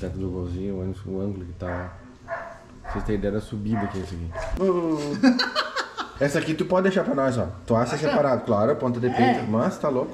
teto do golzinho, o ângulo, o ângulo que tá. Pra vocês terem ideia da subida que é isso aqui. Essa aqui tu pode deixar pra nós, ó. Tu acha separado, claro, ponta de peito, mas tá louco.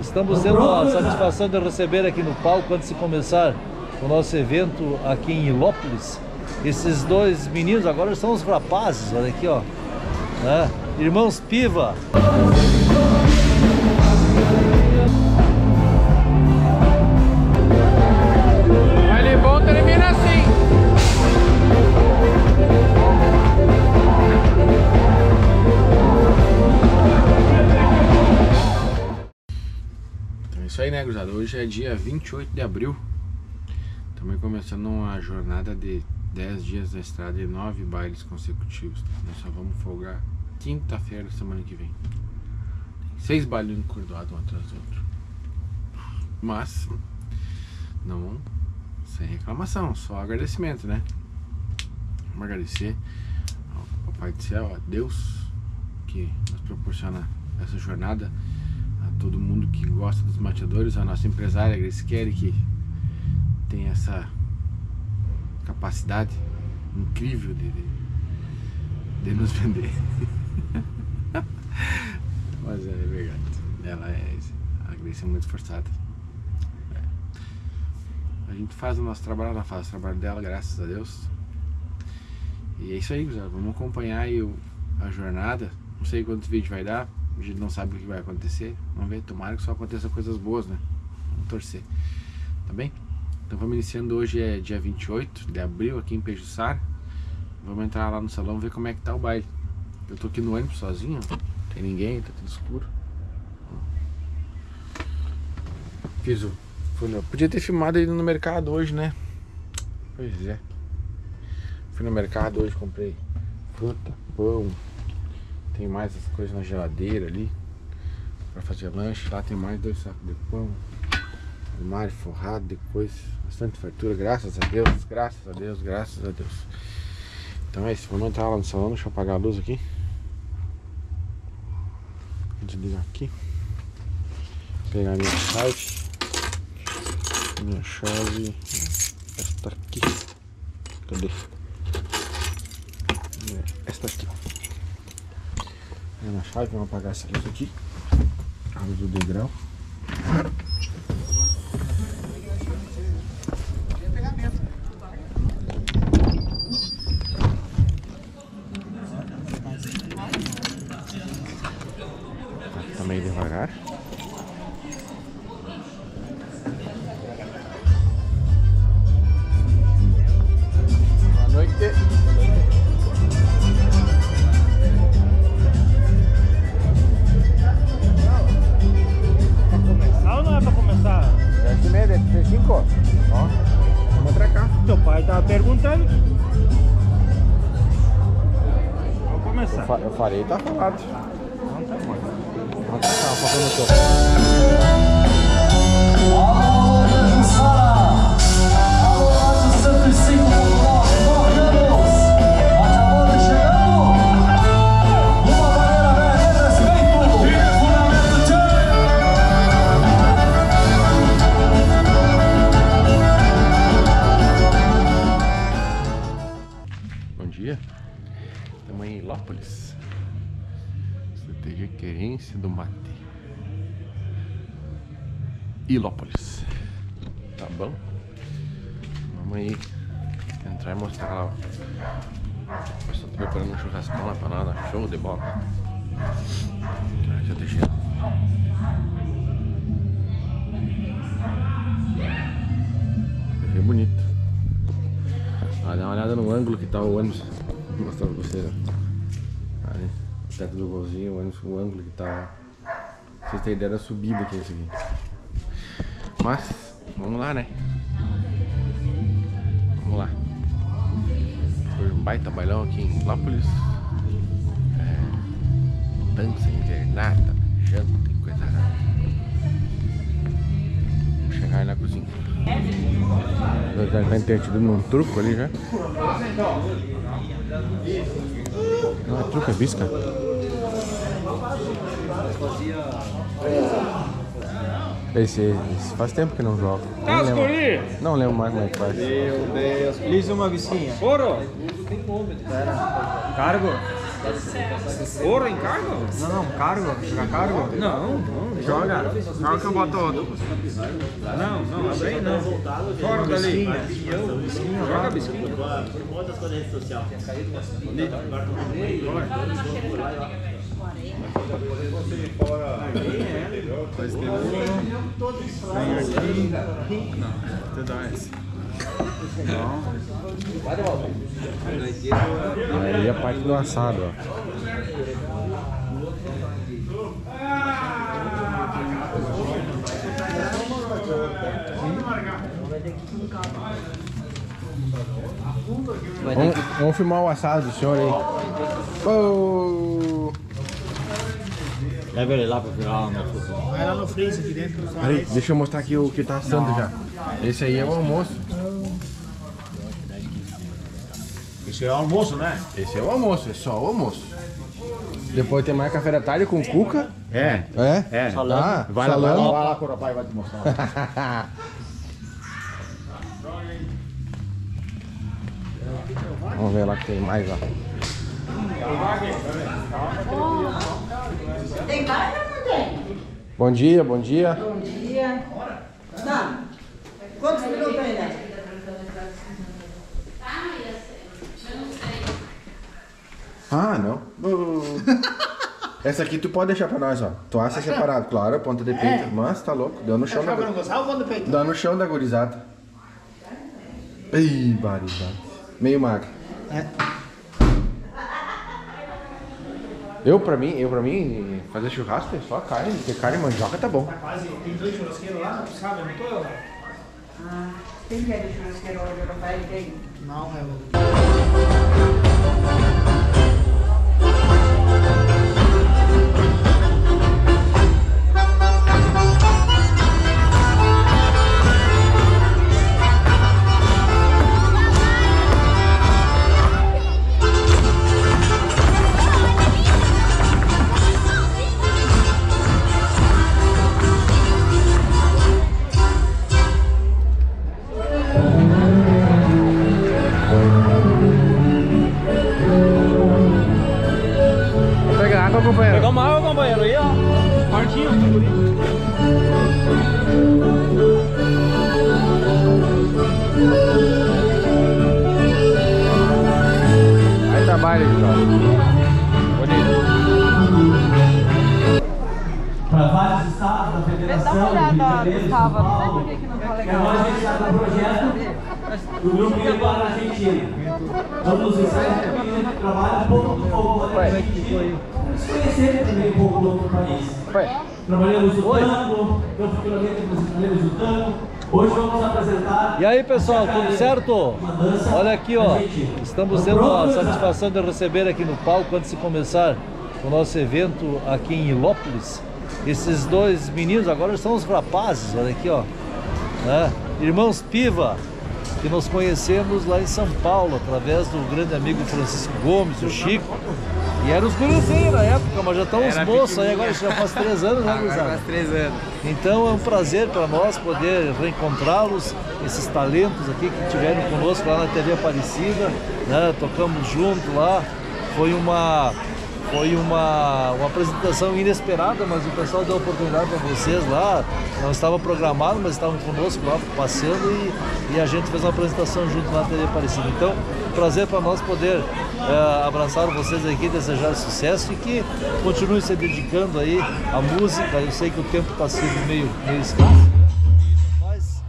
Estamos tendo a satisfação de receber aqui no palco, antes de começar o nosso evento aqui em Ilópolis, esses dois meninos, agora são os rapazes, olha aqui, ó. né? Irmãos Piva. Gurizada? Hoje é dia 28 de abril. Estamos começando uma jornada de 10 dias na estrada e 9 bailes consecutivos. Nós só vamos folgar quinta-feira semana que vem. Tem seis bailes encordoados um atrás do outro. Mas, não sem reclamação, só agradecimento, né? Vamos agradecer ao Papai do Céu, a Deus, que nos proporciona essa jornada todo mundo que gosta dos mateadores, a nossa empresária Grace Kelly, que tem essa capacidade incrível de, de, de nos vender. Mas é verdade. Ela é. A Grace é muito esforçada. É. A gente faz o nosso trabalho, ela faz o trabalho dela, graças a Deus. E é isso aí, gurizada. Vamos acompanhar aí o- a jornada. Não sei quantos vídeos vai dar. A gente não sabe o que vai acontecer. Vamos ver. Tomara que só aconteça coisas boas, né? Vamos torcer. Tá bem? Então vamos iniciando hoje, é dia 28 de abril, aqui em Pejuçara. Vamos entrar lá no salão ver como é que tá o baile. Eu tô aqui no ônibus sozinho, não tem ninguém, tá tudo escuro. Fiz o. Podia ter filmado ele no mercado hoje, né? Pois é. Fui no mercado hoje, comprei fruta, pão. Tem mais as coisas na geladeira ali. Pra fazer lanche. Lá tem mais dois sacos de pão. Armário forrado de coisa. Bastante fartura, graças a Deus, graças a Deus, graças a Deus. Então é isso, vamos entrar lá no salão, deixa eu apagar a luz aqui. Vou desligar aqui. Pegar minha chave. Minha chave. Esta aqui. Cadê? Esta aqui. Minha chave, vamos apagar essa luz aqui. A luz do degrau. Farei, tá falado. Bonito. Ah, dá uma olhada no ângulo que tá o ônibus. Vou mostrar pra vocês. o teto do golzinho, o, ônibus, o ângulo que tá. Pra vocês terem ideia da subida que é isso aqui. Mas, vamos lá, né? Vamos lá. Foi um baita bailão aqui em Lápolis. É, dança invernada, janta e coisa rara. Vamos chegar aí na cozinha. Já tá entendido num truco ali já. Não é truco, é bisca. Esse, esse faz tempo que não jogo. Nem lembro. escolhi! Não lembro mais como é que faz. Meu Deus. Liz uma vicinha. Ouro! Cargo? Ouro em cargo? Não, não, cargo. Jogar cargo? Não, não. Joga. Joga que eu boto outro. Não, não, abre aí não. Fora dali. Joga bisquinho. Aí a parte do assado, ó. Vamos, vamos filmar o assado do senhor aí. Oh! Leva ele lá uma foto. Vai lá no freezer aqui dentro. Peraí, deixa eu mostrar aqui o que tá assando já. Esse aí é o almoço. Isso é o almoço, né? Esse é o almoço, é só o almoço. Depois tem mais café da tarde com cuca. É. É? É. Ah, Vai lá, vai lá, vai lá papai vai te mostrar. Vamos ver lá que tem mais, ó. Tem carne ou não tem? Bom dia, bom dia. Bom dia. Tá. Quantos minutos ainda? Ah, não. Essa aqui tu pode deixar pra nós, ó. Tu assa separado, claro, ponta de peito. Mas tá louco, deu no chão da Joga no chão da gurizada. Ih, barizada. Meio magro. Eu, pra mim, eu, pra mim, fazer churrasco é só carne, porque carne e mandioca tá bom. Quase. Tem dois churrasqueiros lá, sabe? Não tô eu lá. Ah, quem quer de churrasqueiro hoje? O Rafael tem. Não, é o. da Dá uma do de olhada, Gustavo. Não sei Paulo. por que que não tá legal. agora a gente está com o projeto do Grupo Rio Argentina. Vamos encerrar aqui o trabalho um pouco do povo da Argentina. Vamos conhecer também um pouco do outro país. Trabalhamos o tango, então futuramente apresentaremos o tango. Hoje vamos apresentar E aí pessoal, tudo certo? Olha aqui ó, estamos tendo a satisfação de receber aqui no palco antes de começar o nosso evento aqui em Ilópolis. Esses dois meninos agora são os rapazes, olha aqui ó, né? irmãos Piva, que nós conhecemos lá em São Paulo através do grande amigo Francisco Gomes, o Chico. E eram os gurizinhos na época, mas já estão os moços aí agora, já faz três anos, né, gurizada? Faz três anos. Então é um prazer para nós poder reencontrá-los, esses talentos aqui que tiveram conosco lá na TV Aparecida, né? tocamos junto lá, foi uma foi uma, uma apresentação inesperada, mas o pessoal deu oportunidade para vocês lá, não estava programado, mas estavam conosco lá passeando e, e a gente fez uma apresentação junto na TV Aparecida. Então, prazer para nós poder eh, abraçar vocês aqui, desejar sucesso e que continuem se dedicando aí à música. Eu sei que o tempo está sendo meio, meio escasso, né? mas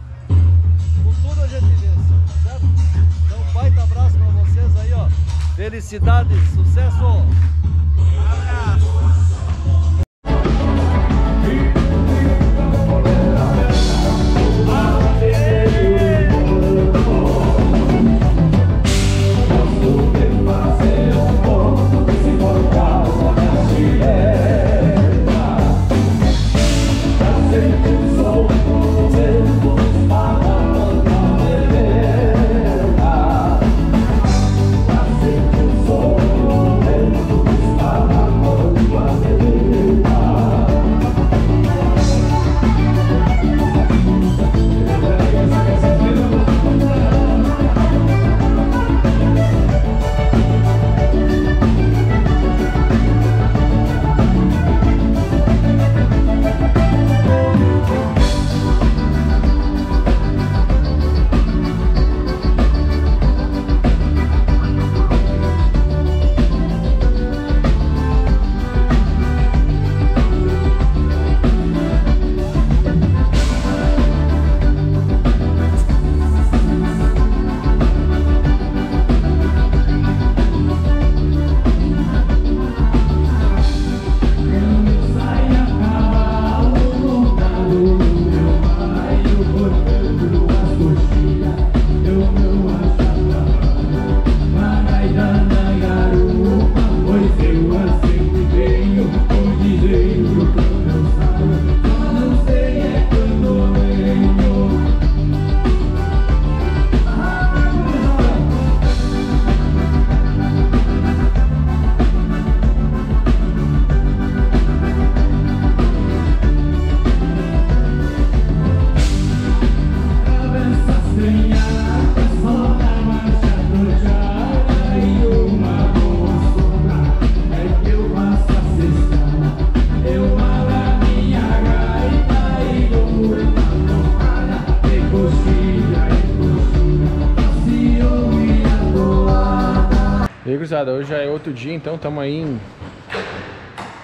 gurizada, hoje já é outro dia, então estamos aí em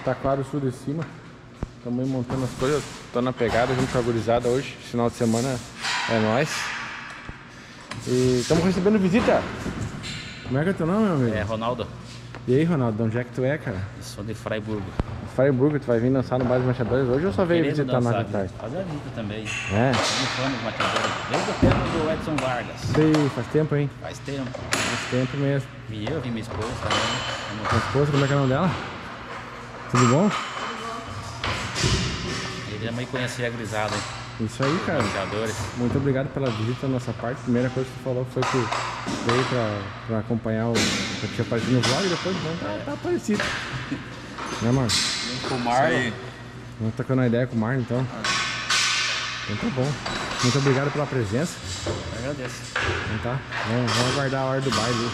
Taquaro Sul de cima. Estamos aí montando as coisas, tô na pegada junto com a gurizada hoje. Final de semana é nóis. E estamos recebendo visita. Como é que é teu nome, meu amigo? É, Ronaldo, E aí, Ronaldo, de onde é que tu é, cara? eu sou de Freiburgo. Freiburg, tu vai vir dançar no Baile dos Machadores hoje ou só veio visitar de tarde? Faz a vida também. É, fã dos matadores. Desde o tempo do Edson Vargas. sei, faz tempo, hein? Faz tempo. Faz tempo mesmo. E eu e minha esposa também. Tua esposa, como é que é o nome dela? Tudo bom? Queria me conhecer a grisada, hein? Isso aí, cara. Muito obrigado pela visita da nossa parte. Primeira coisa que tu falou foi que veio pra, pra acompanhar o. que tinha aparecido no vlog, depois então tá, tá aparecido. Né, mano? Com o Marlon. Vamos tocando uma ideia com o Marlon então. Então tá bom. Muito obrigado pela presença. Agradeço. Então tá. Vamos, vamos aguardar a hora do baile.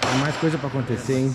Tem mais coisa pra acontecer, hein?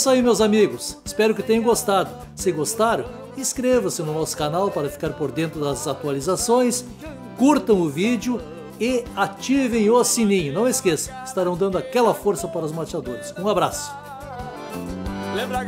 Isso aí, meus amigos. Espero que tenham gostado. Se gostaram, inscreva-se no nosso canal para ficar por dentro das atualizações. Curtam o vídeo e ativem o sininho. Não esqueçam, estarão dando aquela força para os mateadores. Um abraço. Lembra